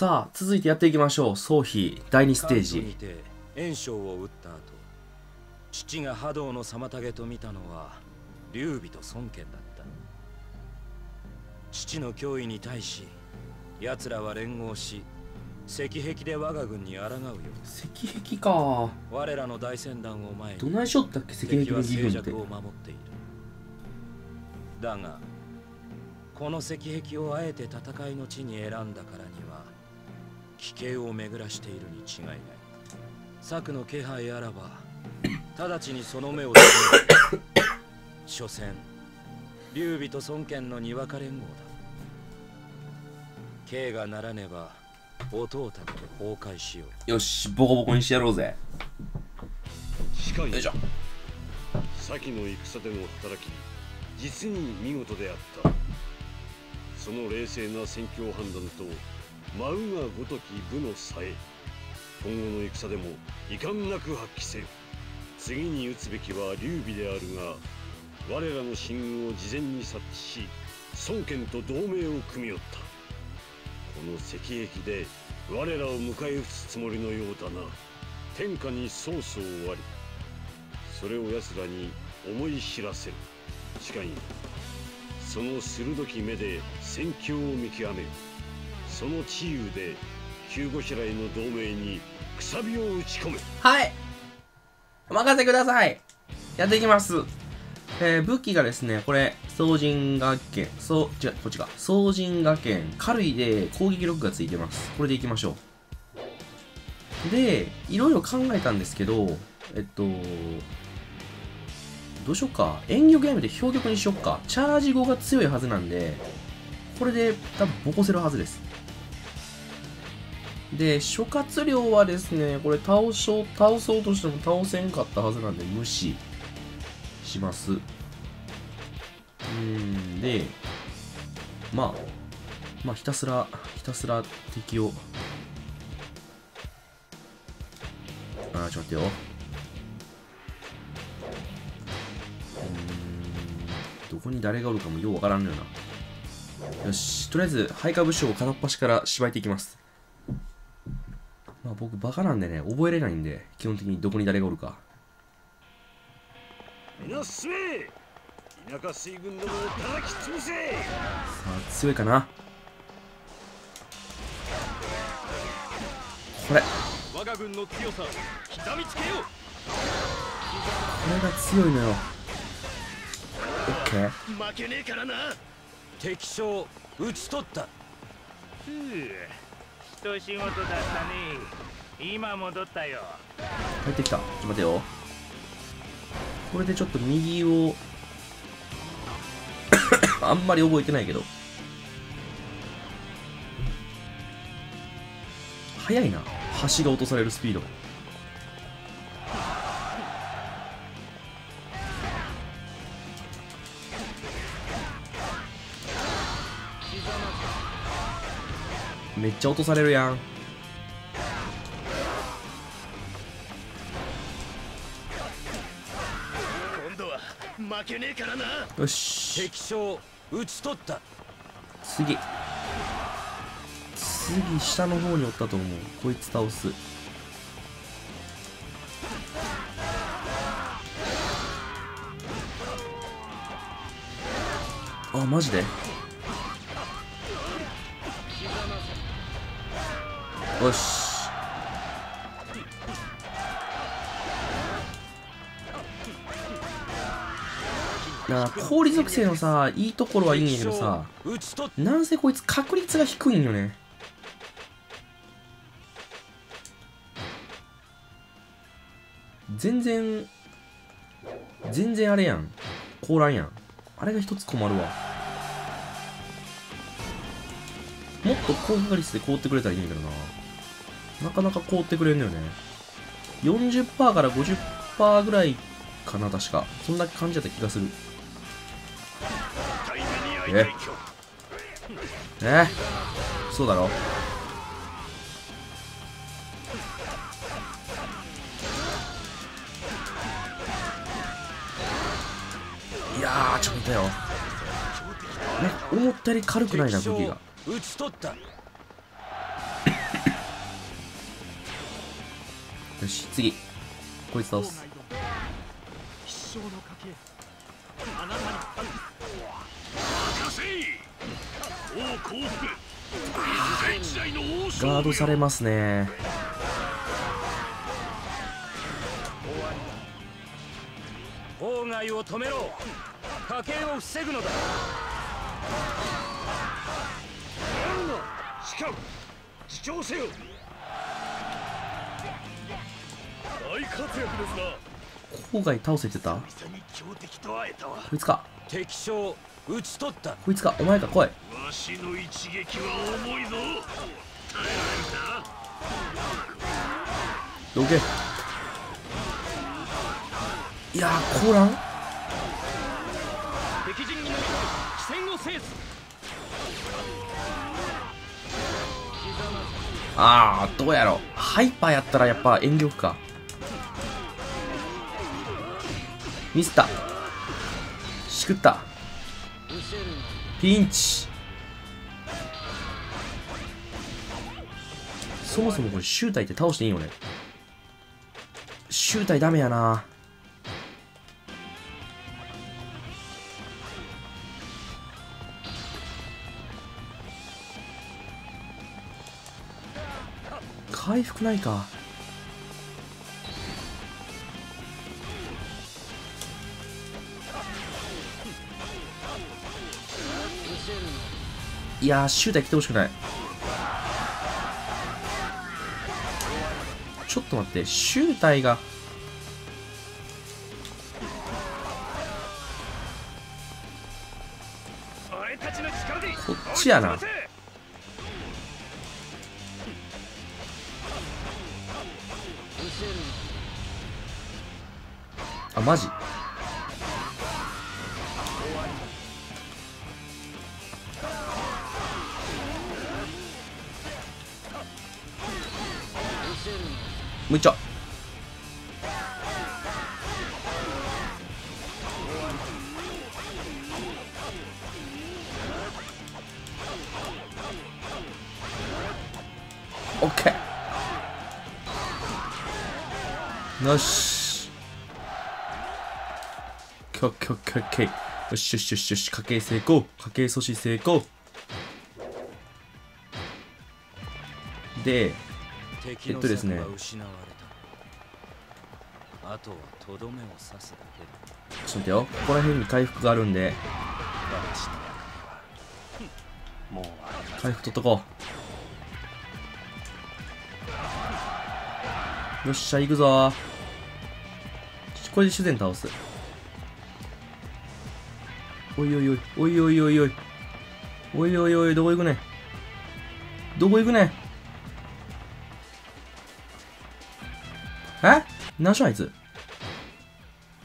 さあ続いてやっていきましょう。総費第2ステージ。炎章を打った後父が波動の妨げと見たのは劉備と孫権だった。父の脅威に対し奴らは連合し石壁で我が軍に抗うよ石壁か。我らの大船団を前にどないしよったっけ石壁の義軍って。を守っている。だがこの石壁をあえて戦いの地に選んだからには危険を巡らしているに違いない。策の気配あらば 直ちにその目をつける。所詮劉備と孫権のにわか連合だ。刑がならねば音を立てて崩壊しよう。よしボコボコにしてやろうぜ。近いよいしょ。先の戦での働き実に見事であった。その冷静な戦況判断と舞うがごとき武のさえ今後の戦でも遺憾なく発揮せよ。次に撃つべきは劉備であるが我らの進軍を事前に察知し孫権と同盟を組み寄った。この石壁で我らを迎え撃つつもりのようだな。天下に曹操をあり。それを奴らに思い知らせる。しかにその鋭き目で戦況を見極める。その治癒で急ごしらえの同盟にくさびを打ち込めはいお任せくださいやっていきますえー、武器がですね、これ、総人学研、そう、違う、こっちか。総人学研、軽いで攻撃力がついてます。これでいきましょう。で、いろいろ考えたんですけど、えっと、どうしよっか。遠玉やめて標玉にしよっか。チャージ後が強いはずなんで、これで多分ボコせるはずです。で、諸葛亮はですね、これ倒そう、倒そうとしても倒せんかったはずなんで、無視します。うん、で、まあ、まあ、ひたすら、ひたすら敵を、あー、ちょっと待ってよ。うん、どこに誰がおるかもようわからんのよな。よし、とりあえず、配下武将を片っ端から縛いていきます。まあ僕バカなんでね、覚えれないんで、基本的にどこに誰がおるか。さあ、強いかな。これ、こ我が軍の強さ刻みつけよう。れが強いのよ。オッケー。負けねえからな。敵将討ち取った。ふう一仕事だったね今戻ったよ帰ってきた。ちょっと待てよ。これでちょっと右を、あんまり覚えてないけど。速いな。橋が落とされるスピード。めっちゃ落とされるやん。今度は負けねえからな。よし。敵将討ち取った。次。次下の方におったと思う。こいつ倒す。あマジで？よし。なあ氷属性のさいいところはいいんやけどさなんせこいつ確率が低いんよね。全然全然あれやん。凍らんやん。あれが一つ困るわ。もっと高確率で凍ってくれたらいいんだけどな。なかなか凍ってくれんのよね。40%から50%ぐらいかな確か。そんな感じだった気がする。対面に会いたいえ。そうだろ。いやーちょっとよ。ね思ったより軽くないな武器が。討ち取ったよし次。こいつ倒す。ガードされますね。妨害を止めろ。家計を防ぐのだ。主張せよ。郊外倒せてた？こいつか。敵将討ち取った。こいつか？お前か来い。わしの一撃は重いぞ。耐えられるかどけ。いやーコーラン敵陣に乗り込む機戦を制す。あーどうやろハイパーやったらやっぱ遠慮かミスったしくった。ピンチ。そもそもこれ集体って倒していいよね。集体ダメやな。回復ないか。いやー集体来てほしくない。ちょっと待って集体がこっちやな。あマジ？う一丁オッケーよしオッケーオッケーオッケーオッケーよしよしよしよし家計成功家計阻止成功でえっとですね。あとはとどめを刺すだけだ。ちょっと待ってよ。ここら辺に回復があるんで。回復取っとこう。よっしゃ行くぞ。これで自然倒す。おいおいおい。おいおいおいおい。おいおいおいどこ行くねん。どこ行くね何しょあいつ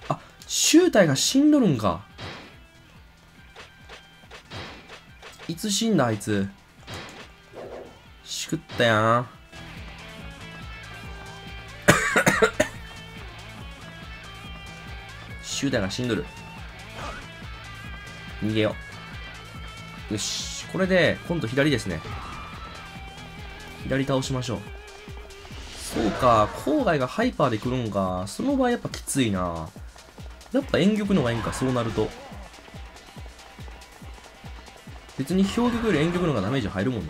あ集体が死んどるんか。いつ死んだあいつ？しくったやん。集団が死んどる。逃げよう。よし。これで今度左ですね。左倒しましょう。そうか郊外がハイパーで来るんか。その場合やっぱきついな。やっぱ遠玉の方がいいんかそうなると。別に標玉より遠玉の方がダメージ入るもんね。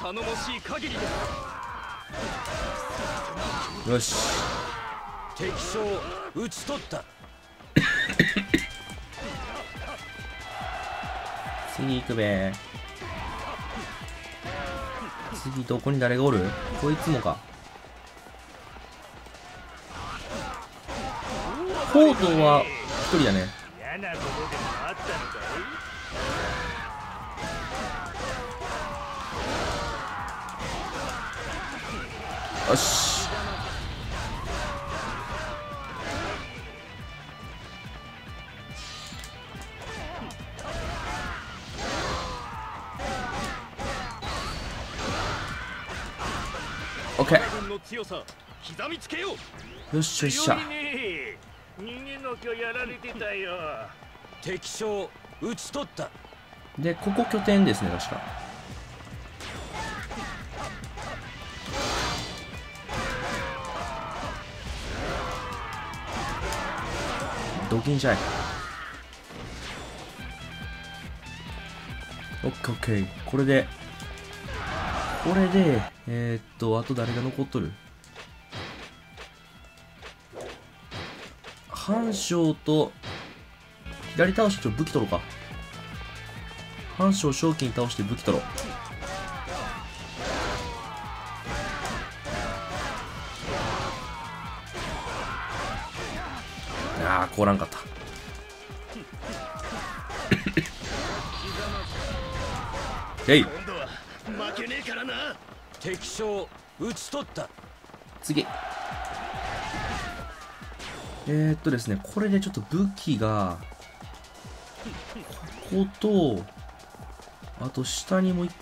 頼もしい限りでよし敵将討ち取った。次行くべ。次どこに誰がおる？こいつもか。コートは一人だね。よし。OK よっしゃよっしゃ。敵将打ち取った。でここ拠点ですね確か。ドキンじゃいオッケーオッケー。これでこれでえー、っとあと誰が残っとる？半将と左倒しと武器取ろうか。半将正気に倒して武器取ろう。ああ凍らんかった。えい今度は負けねえからな敵将討ち取った。次。えー、っとですねこれでちょっと武器がこことあと下にもう一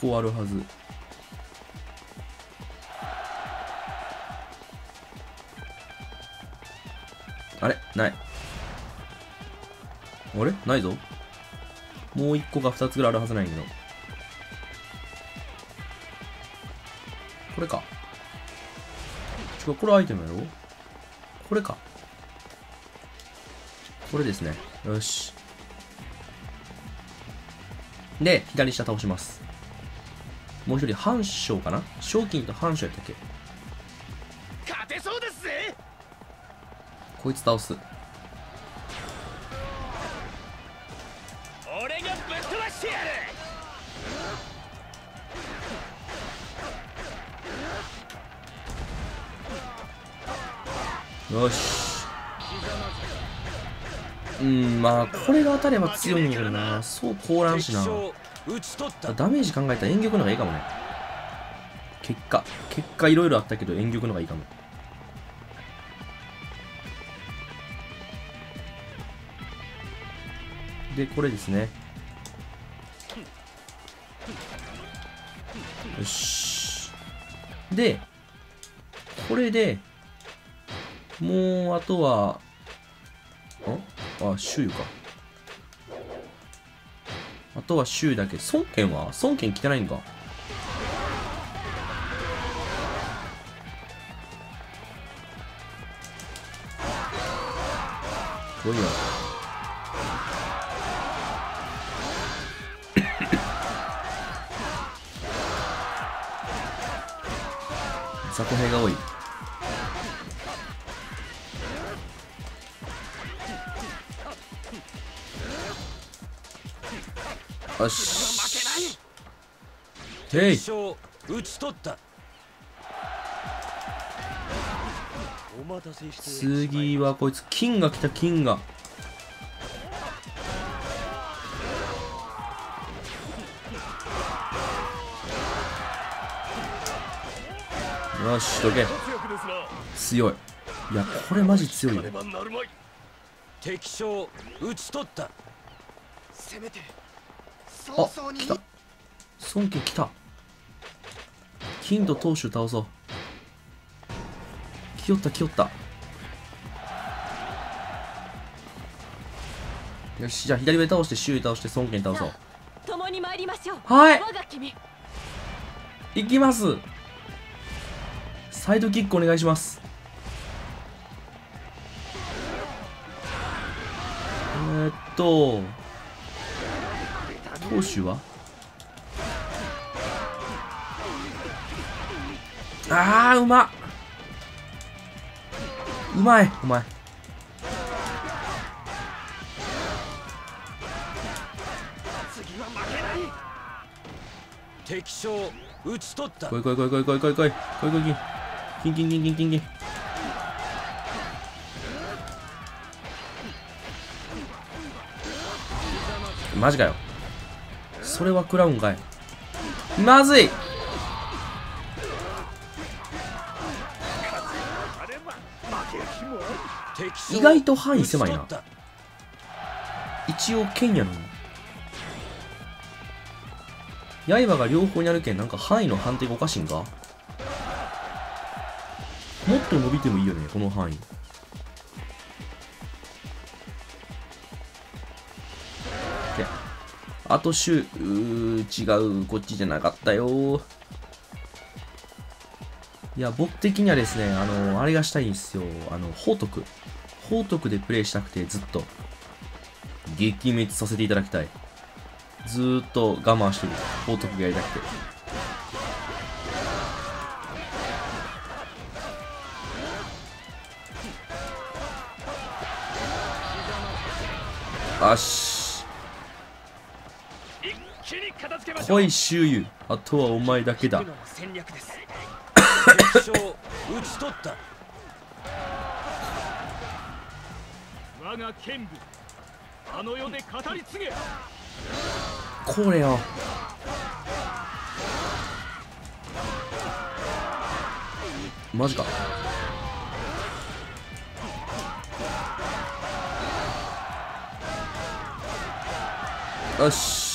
個あるはず。あれ？ない。あれ？ないぞ。もう一個が二つぐらいあるはずなんやけどこれか。違うこれアイテムやろこれか。これですね。よし。で左下倒します。もう一人半将かな？賞金と半将やったっけ？勝てそうですぜ。こいつ倒すよし。うんまあこれが当たれば強いんやけどな。そう凍らんしな。ダメージ考えたら遠玉の方がいいかもね。結果。結果いろいろあったけど遠玉の方がいいかも。でこれですね。よし。でこれでもうあとはんあ周囲かあとは州だけ。孫権は？孫権来てないんか。来いよ。雑魚兵が多い。よし。てい敵将討ち取った。お待たせして次はこいつ金が来た金が。よしどけ。強い。いやこれマジ強いよ。金番なるまい。敵将討ち取った。せめてあ来た。孫家来た。金と当主倒そう。来よった来よった。よしじゃあ左上倒して周囲倒して孫権倒そう。共に参りましょう。はい。我が君。いきます。サイドキックお願いします。えー、っと投手は？あーうまっ。うまい。お前次は負けない。敵将討ち取った。来い来い来い来い来い来い来い来い来いキンキンキンキンキンキンマジかよそれは食らうんかい。まずい。意外と範囲狭いな。一応剣やの。に刃が両方にあるけんなんか範囲の判定がおかしいんか？もっと伸びてもいいよねこの範囲。あと週、う違う、こっちじゃなかったよいや、僕的にはですね、あの、あれがしたいんですよ。あの、報徳。報徳でプレイしたくて、ずっと。撃滅させていただきたい。ずーっと我慢してる。報徳がやりたくて。よし。おい周遊あとはお前だけだ。我が剣あの世で語り継げ。これよ。マジか。よし。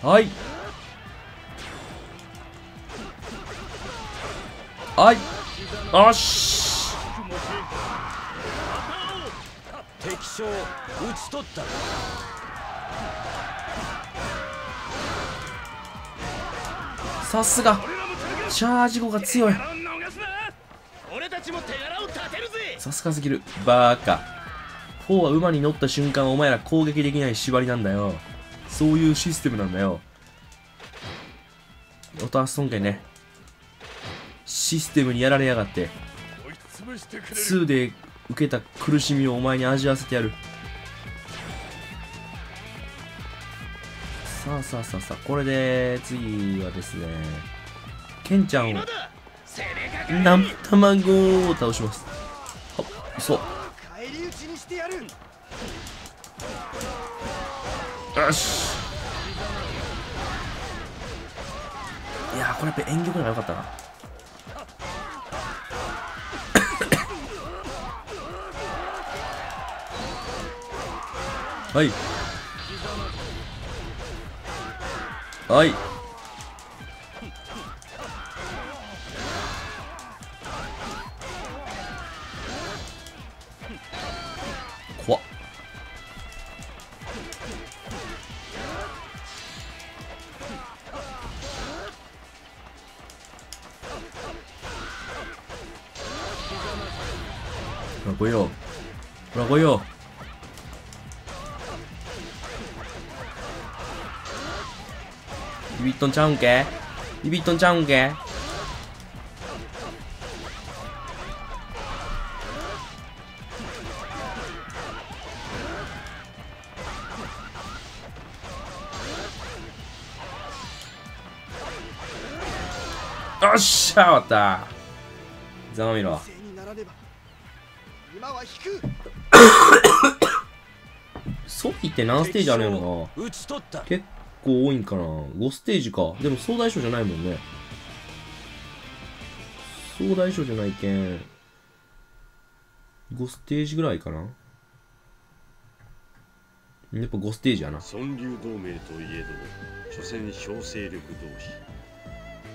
はい。はい。よし。敵将討ち取ったさすが。チャージ後が強い。逃すな俺たちも手柄を立てるぜさすがすぎる。バーカ。4は馬に乗った瞬間お前ら攻撃できない縛りなんだよ。そういうシステムなんだよ。オタス尊敬ね。システムにやられやがって。追い潰してくれる2で受けた苦しみをお前に味わわせてやる。さあさあさあさあ、これで次はですね、ケンちゃんを生卵を倒します。はっ、そう。よし。いやこれやっぱ演技力が良かったな。はい。はい。ほら来いよほら来いよビビっとんちゃうんけビビっとんちゃうんけよっしゃ終わったざまみろねば今は引く。ソフィって何ステージあるんやろな。討ち取った。結構多いんかな。5ステージか。でも総大将じゃないもんね。総大将じゃないけん5ステージぐらいかな。やっぱ5ステージやな。孫流同盟といえど所詮小勢力同士。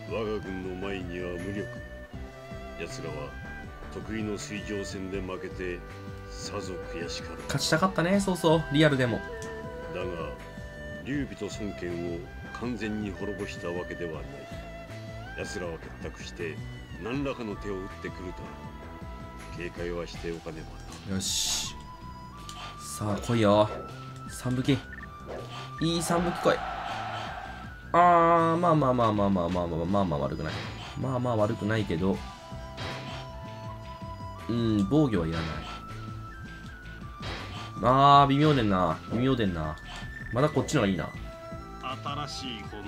我が軍の前には無力。奴らは得意の水上戦で負けてさぞ悔しかろう。勝ちたかったねそうそうリアルでも。だが劉備と孫権を完全に滅ぼしたわけではない。奴らは結託して何らかの手を打ってくるだろう警戒はしておかねばな。よし。さあ来いよ。三武器。いい三武器来い。あーまあまあまあまあまあまあまあまあまあ悪くない。まあまあ悪くないけどうん防御はいらない。あー微妙でんな。微妙でんな。まだこっちの方がいいな。新しいこの。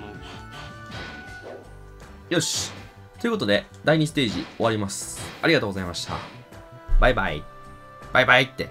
よし。ということで第2ステージ終わります。ありがとうございました。バイバイ。バイバイって